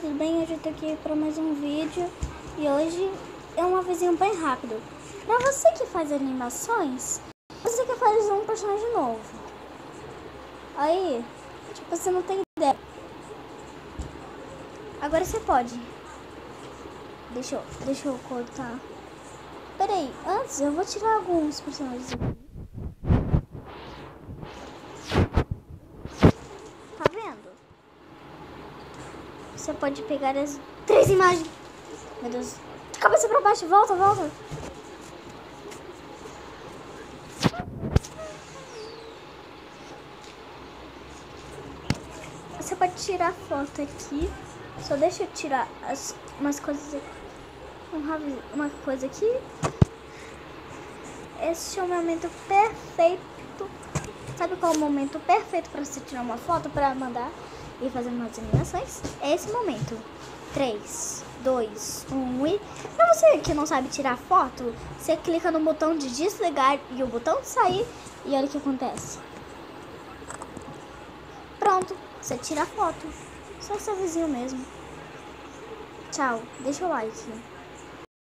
tudo bem? Hoje eu tô aqui para mais um vídeo e hoje é um avisinho bem rápido. Pra você que faz animações, você que faz um personagem novo. Aí, tipo, você não tem ideia. Agora você pode. Deixa eu, deixa eu cortar. Peraí, antes eu vou tirar alguns personagens aqui. Você pode pegar as três imagens. Meu Deus. De cabeça pra baixo. Volta, volta. Você pode tirar foto aqui. Só deixa eu tirar as, umas coisas aqui. Uma coisa aqui. Esse é o momento perfeito. Sabe qual é o momento perfeito para você tirar uma foto para mandar e fazer umas animações? É esse momento. 3, 2, 1 e. Pra você que não sabe tirar foto, você clica no botão de desligar e o botão de sair e olha o que acontece. Pronto, você tira a foto. Só seu vizinho mesmo. Tchau, deixa o like.